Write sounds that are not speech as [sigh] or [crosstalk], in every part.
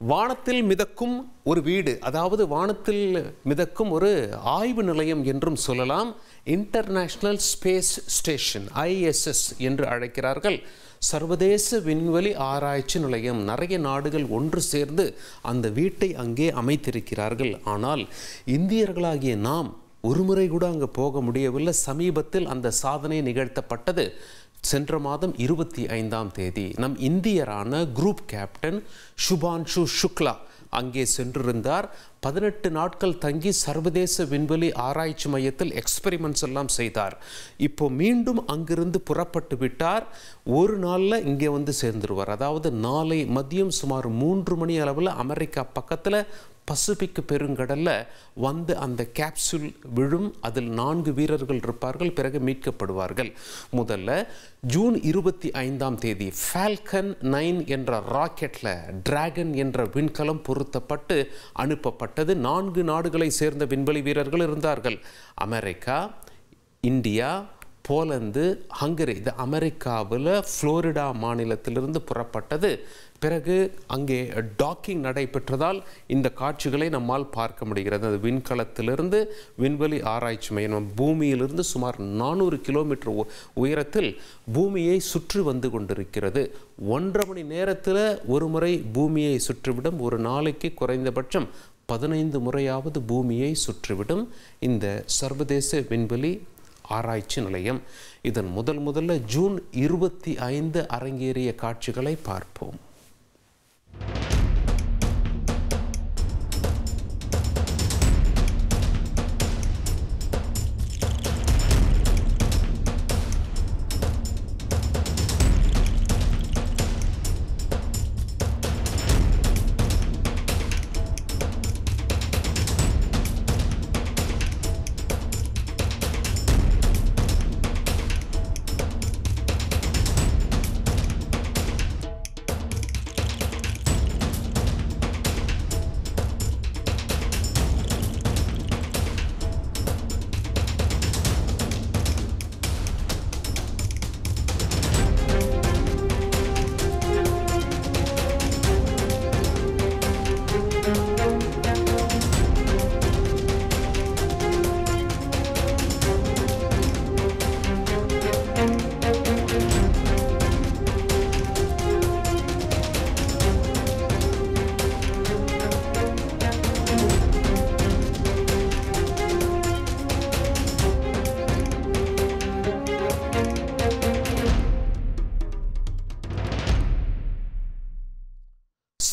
வானத்தில் மிதக்கும் ஒரு வீடு அதாவது வானத்தில் மிதக்கும் ஒரு ஆய்வு நிலையம் என்றும் சொல்லலாம். இன்டர்நேஷ்னல் ஸ்பேஸ் ஸ்டேஷன் ஐஎஸ்எஸ் என்று அழைக்கிறார்கள். சர்வதேச விண்வெளி ஆராய்ச்சி நிலையம் நிறைய நாடுகள் ஒன்று சேர்ந்து அந்த வீட்டை அங்கே அமைத்திருக்கிறார்கள். ஆனால் இந்தியர்களாகிய நாம் ஒருமுறை கூட அங்கே போக முடியவில்லை. சமீபத்தில் அந்த சாதனை நிகழ்த்தப்பட்டது. சென்ற மாதம் இருபத்தி ஐந்தாம் தேதி நம் இந்தியரான குரூப் கேப்டன் சுபான்ஷு சுக்லா அங்கே சென்றிருந்தார். பதினெட்டு நாட்கள் தங்கி சர்வதேச விண்வெளி ஆராய்ச்சி மையத்தில் எக்ஸ்பெரிமெண்ட்ஸ் எல்லாம் செய்தார். இப்போ மீண்டும் அங்கிருந்து புறப்பட்டு விட்டார். ஒரு நாளில் இங்கே வந்து சேர்ந்துருவார். அதாவது நாளை மதியம் சுமார் மூன்று மணி அளவில் அமெரிக்கா பக்கத்தில் பசிபிக் பெருங்கடலில் வந்து அந்த கேப்சூல் விழும். அதில் நான்கு வீரர்கள் இருப்பார்கள் பிறகு மீட்கப்படுவார்கள். முதல்ல ஜூன் இருபத்தி ஐந்தாம் தேதி ஃபால்கன் நைன் என்ற ராக்கெட்டில் டிராகன் என்ற விண்கலம் பொருத்தப்பட்டு அனுப்பப்பட்டது. நான்கு நாடுகளை சேர்ந்த விண்வெளி வீரர்கள் இருந்தார்கள். America India Poland Hungary. இது அமெரிக்காவில் ஃப்ளோரிடா மாநிலத்திலிருந்து புறப்பட்டது. பிறகு அங்கே டாக்கிங் நடைபெற்றதால் இந்த காட்சிகளை நம்மால் பார்க்க முடிகிறது. அது விண்கலத்திலிருந்து விண்வெளி ஆராய்ச்சி மையம் பூமியிலிருந்து சுமார் நானூறு கிலோமீட்டர் உ- உயரத்தில் பூமியை சுற்றி வந்து கொண்டிருக்கிறது. ஒன்றரை மணி நேரத்தில் ஒரு முறை பூமியை சுற்றிவிடும். ஒரு நாளைக்கு குறைந்தபட்சம் பதினைந்து முறையாவது பூமியை சுற்றிவிடும் இந்த சர்வதேச விண்வெளி ஆராய்ச்சி நிலையம். இதன் முதல் முதல்ல ஜூன் இருபத்தி ஐந்து அரங்கேறிய காட்சிகளை பார்ப்போம்.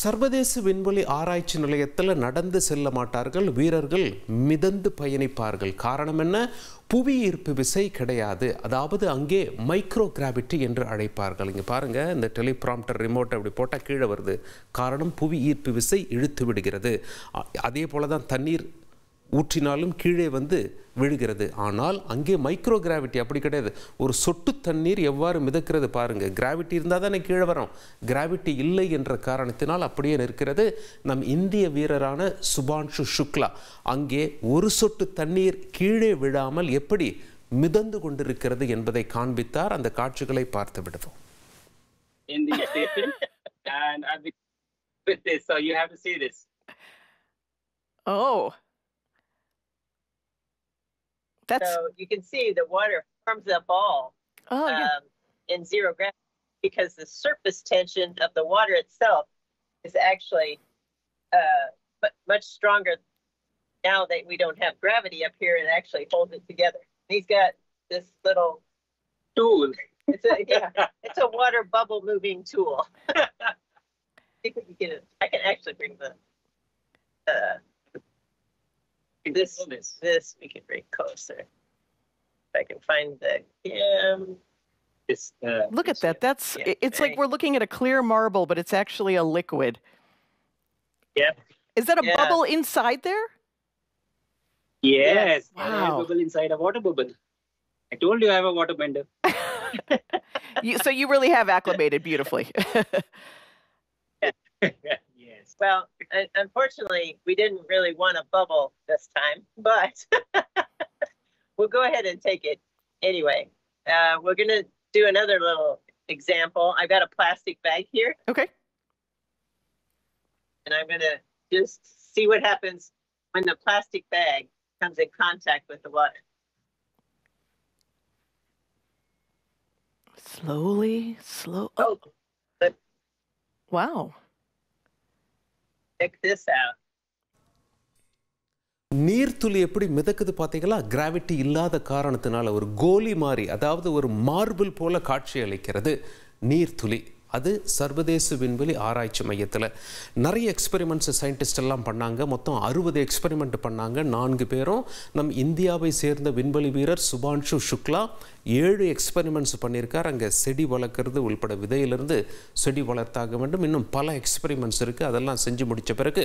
சர்வதேச விண்வெளி ஆராய்ச்சி நிலையத்தில் நடந்து செல்ல மாட்டார்கள் வீரர்கள் மிதந்து பயணிப்பார்கள். காரணம் என்ன? புவி ஈர்ப்பு விசை கிடையாது. அதாவது அங்கே மைக்ரோ கிராவிட்டி என்று அழைப்பார்கள். இங்கே பாருங்க இந்த டெலிப்ராம்டர் ரிமோட் அப்படி போட்டால் கீழே வருது. காரணம் புவி ஈர்ப்பு விசை இழுத்து விடுகிறது. அதே போல தான் தண்ணீர் ஊற்றினாலும் கீழே வந்து விழுகிறது. ஆனால் அங்கே மைக்ரோ கிராவிட்டி அப்படி கிடையாது. ஒரு சொட்டு தண்ணீர் எவ்வாறு மிதக்கிறது பாருங்க. கிராவிட்டி இருந்தால் தானே கீழே வரும். கிராவிட்டி இல்லை என்ற காரணத்தினால் அப்படியே நிற்கிறது நம் இந்திய வீரரான சுபான்ஷு சுக்லா. அங்கே ஒரு சொட்டு தண்ணீர் கீழே விழாமல் எப்படி மிதந்து கொண்டிருக்கிறது என்பதை காண்பித்தார். அந்த காட்சிகளை பார்த்து விடுவோம். In That's So you can see the water forms a ball oh yeah. um, in zero gravity because the surface tension of the water itself is actually uh, much stronger now that we don't have gravity up here. and actually holds it together. He's got this little. Tool. It's a yeah. It's a water bubble moving tool. I think we can get it. I can actually bring the. Uh, this this. this we can bring closer. If I can find the um, This, uh, Look at that. That's Yeah, i- it's like we're looking at a clear marble, but it's actually a liquid. Yep. Is that a Yeah. bubble inside there? Yes. Wow. Wow. bubble inside a water bubble. I told you I have a water bender. [laughs] [laughs] You, so you really have acclimated beautifully. [laughs] well, unfortunately, we didn't really want a bubble this time, but [laughs] we'll go ahead and take it anyway. Uh, we're gonna do another little example. I've got a plastic bag here. okay. and I'm going to just see what happens when the plastic bag comes in contact with the water. Slowly, slow. Oh, Oh, wow. Check this out. நீர்த்துளி எப்படி மிதக்குது பார்த்தீங்களா gravity இல்லாத காரணத்தினால ஒரு கோலி மாதிரி அதாவது ஒரு marble போல காட்சி அளிக்கிறது நீர்த்துளி அது சர்வதேச விண்வெளி ஆராய்ச்சி மையத்தில். நிறைய எக்ஸ்பெரிமெண்ட்ஸ் சயின்டிஸ்ட் எல்லாம் பண்ணாங்க. மொத்தம் அறுபது எக்ஸ்பெரிமெண்ட் பண்ணாங்க. நான்கு பேரும் நம் இந்தியாவை சேர்ந்த விண்வெளி வீரர் சுபான்ஷு சுக்லா ஏழு எக்ஸ்பெரிமெண்ட்ஸ் பண்ணியிருக்கார் அங்கே செடி வளர்க்குறது உள்பட விதையிலிருந்து செடி வளர்த்தாக வேண்டும். இன்னும் பல எக்ஸ்பெரிமெண்ட்ஸ் இருக்குது அதெல்லாம் செஞ்சு முடித்த பிறகு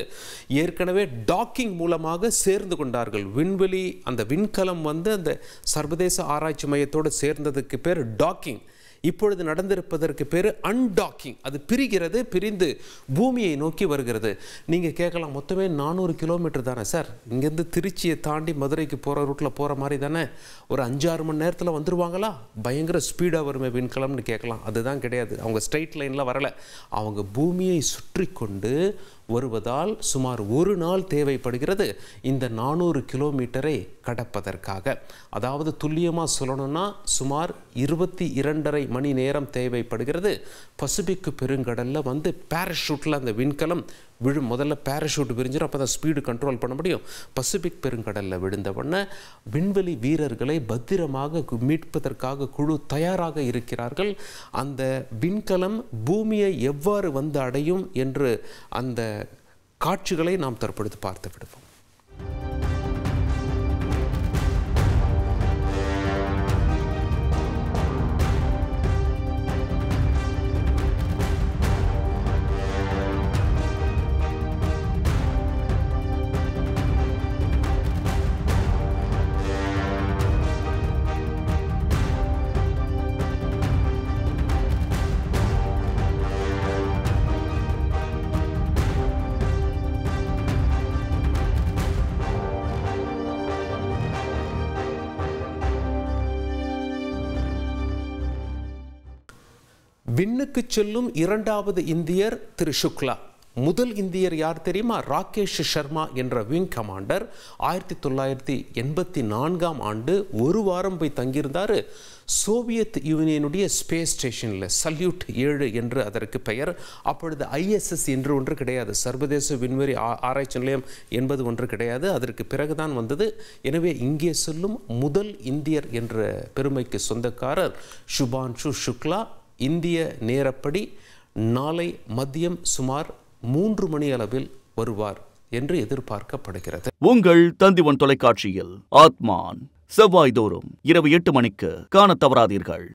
ஏற்கனவே டாக்கிங் மூலமாக சேர்ந்து கொண்டார்கள். விண்வெளி அந்த விண்கலம் வந்து அந்த சர்வதேச ஆராய்ச்சி மையத்தோடு சேர்ந்ததுக்கு பேர் டாக்கிங் இப்பொழுது நடந்திருப்பதற்கு பேர் அன்டாக்கிங். அது பிரிகிறது பிரிந்து பூமியை நோக்கி வருகிறது. நீங்கள் கேட்கலாம் மொத்தமே நானூறு கிலோமீட்டர் தானே சார்? இங்கேருந்து திருச்சியை தாண்டி மதுரைக்கு போகிற ரூட்டில் போகிற மாதிரி தானே? ஒரு அஞ்சாறு மணி நேரத்தில் வந்துடுவாங்களா பயங்கர ஸ்பீடாக வருமே விண்கலம்னு கேட்கலாம். அதுதான் கிடையாது. அவங்க ஸ்ட்ரைட் லைனில் வரலை. அவங்க பூமியை சுற்றி கொண்டு வருவதால் சுமார் ஒரு நாள் தேவைப்படுகிறது இந்த நானூறு கிலோமீட்டரை கடப்பதற்காக. அதாவது துல்லியமாக சொல்லணும்னா சுமார் இருபத்தி இரண்டரை மணி நேரம் தேவைப்படுகிறது. பசிபிக் பெருங்கடலில் வந்து பேராஷூட்டில் அந்த விண்கலம் விழும். முதல்ல பேராஷூட் விரிஞ்சிடும் அப்போ தான் ஸ்பீடு கண்ட்ரோல் பண்ண முடியும். பசிபிக் பெருங்கடலில் விழுந்தவுடனே விண்வெளி வீரர்களை பத்திரமாக மீட்பதற்காக குழு தயாராக இருக்கிறார்கள். அந்த விண்கலம் பூமியை எவ்வாறு வந்து அடையும் என்று அந்த காட்சிகளை நாம் தற்பொழுது பார்த்து விடுவோம். விண்ணுக்கு செல்லும் இரண்டாவது இந்தியர் திரு சுக்லா. முதல் இந்தியர் யார் தெரியுமா? ராகேஷ் சர்மா என்ற விங் கமாண்டர். ஆயிரத்தி தொள்ளாயிரத்தி எண்பத்தி நான்காம் ஆண்டு ஒரு வாரம் போய் தங்கியிருந்தார். சோவியத் யூனியனுடைய ஸ்பேஸ் ஸ்டேஷனில் சல்யூட் ஏழு என்று அதற்கு பெயர். அப்பொழுது ஐஎஸ்எஸ் என்று ஒன்று கிடையாது. சர்வதேச விண்வெளி ஆ- ஆராய்ச்சி நிலையம் என்பது ஒன்று கிடையாது. அதற்கு பிறகுதான் வந்தது. எனவே இங்கே சொல்லும் முதல் இந்தியர் என்ற பெருமைக்கு சொந்தக்காரர் சுபான்ஷு சுக்லா. இந்திய நேரப்படி நாளை மதியம் சுமார் மூன்று மணி அளவில் வருவார் என்று எதிர்பார்க்கப்படுகிறது. உங்கள் தந்திவன் தொலைக்காட்சியில் ஆத்மான். செவ்வாய்தோறும் இரவு எட்டு மணிக்கு காணத் தவறாதீர்கள்.